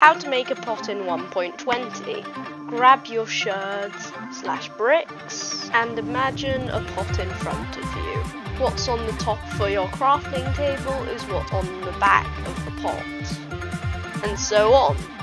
How to make a pot in 1.20. Grab your sherds slash bricks and imagine a pot in front of you. What's on the top for your crafting table is what's on the back of the pot. And so on.